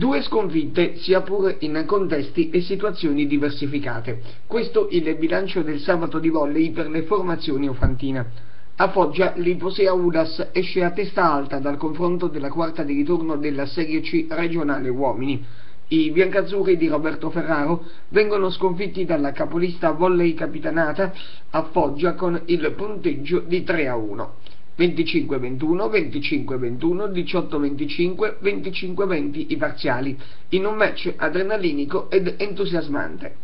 Due sconfitte, sia pure in contesti e situazioni diversificate. Questo il bilancio del sabato di volley per le formazioni ofantine. A Foggia l'Iposea Udas esce a testa alta dal confronto della quarta di ritorno della Serie C regionale uomini. I biancazzurri di Roberto Ferraro vengono sconfitti dalla capolista Volley Capitanata a Foggia con il punteggio di 3 a 1. 25-21, 25-21, 18-25, 25-20 i parziali, in un match adrenalinico ed entusiasmante.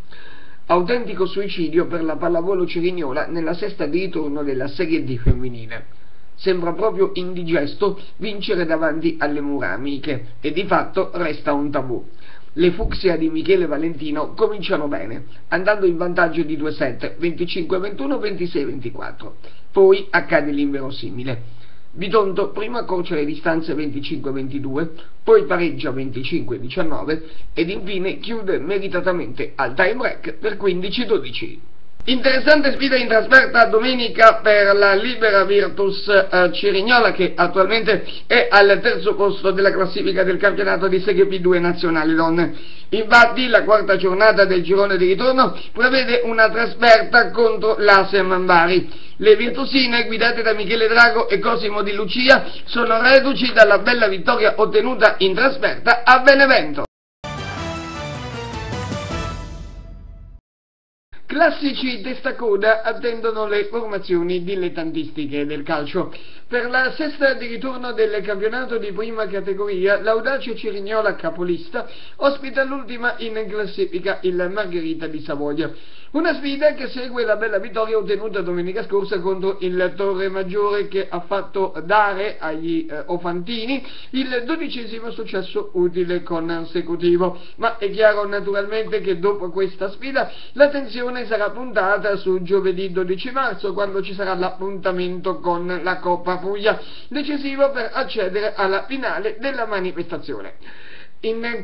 Autentico suicidio per la pallavolo Cirignola nella sesta di ritorno della Serie D femminile. Sembra proprio indigesto vincere davanti alle mura amiche e di fatto resta un tabù. Le fucsia di Michele Valentino cominciano bene, andando in vantaggio di 2-7, 25-21, 26-24. Poi accade l'inverosimile. Bitonto prima accorcia le distanze 25-22, poi pareggia 25-19 ed infine chiude meritatamente al time break per 15-12. Interessante sfida in trasferta domenica per la Libera Virtus eh, Cirignola che attualmente è al terzo posto della classifica del campionato di Serie P2 nazionale donne. Infatti la quarta giornata del girone di ritorno prevede una trasferta contro l'Asem Bari. Le virtusine guidate da Michele Drago e Cosimo Di Lucia sono reduci dalla bella vittoria ottenuta in trasferta a Benevento. Classici testacoda attendono le formazioni dilettantistiche del calcio. Per la sesta di ritorno del campionato di prima categoria, l'Audace Cirignola capolista ospita l'ultima in classifica, il Margherita di Savoia. Una sfida che segue la bella vittoria ottenuta domenica scorsa contro il Torre Maggiore che ha fatto dare agli eh, Ofantini il dodicesimo successo utile consecutivo. Ma è chiaro naturalmente che dopo questa sfida l'attenzione sarà puntata su giovedì 12 marzo quando ci sarà l'appuntamento con la Coppa Puglia, decisivo per accedere alla finale della manifestazione. In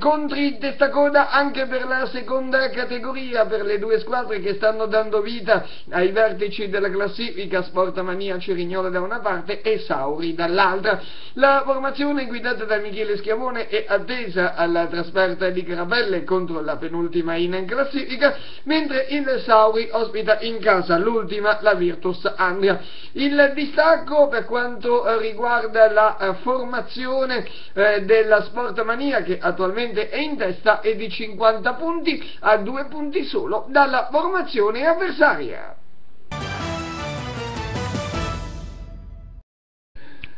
testa coda anche per la seconda categoria, per le due squadre che stanno dando vita ai vertici della classifica, Sportamania Cerignola da una parte e Sauri dall'altra. La formazione guidata da Michele Schiavone è attesa alla trasferta di Carabelle contro la penultima in classifica, mentre il Sauri ospita in casa l'ultima, la Virtus Andria. Il distacco per quanto riguarda la eh, formazione eh, della Sportamania che attualmente è in testa e di 50 punti a due punti solo dalla formazione avversaria.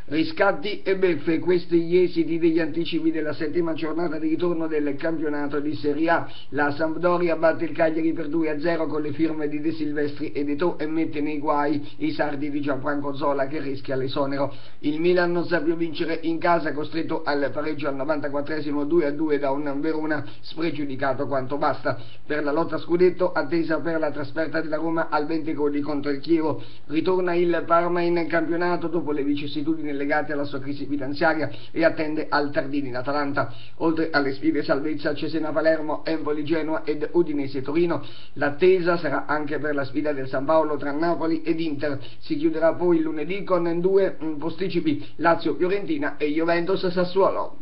Riscatti e beffe, questi gli esiti degli anticipi della settima giornata di ritorno del campionato di Serie A. La Sampdoria batte il Cagliari per 2-0 con le firme di De Silvestri ed Eto e mette nei guai i sardi di Gianfranco Zola che rischia l'esonero. Il Milan non sa più vincere in casa, costretto al pareggio al 94esimo 2-2 da un Verona spregiudicato quanto basta. Per la lotta scudetto, attesa per la trasferta della Roma al 20 gol contro il Chievo. Ritorna il Parma in campionato dopo le vicissitudini legate alla sua crisi finanziaria e attende al Tardini in Atalanta. Oltre alle sfide salvezza Cesena Palermo, Empoli Genoa ed Udinese Torino, l'attesa sarà anche per la sfida del San Paolo tra Napoli ed Inter. Si chiuderà poi lunedì con due posticipi Lazio Fiorentina e Juventus Sassuolo.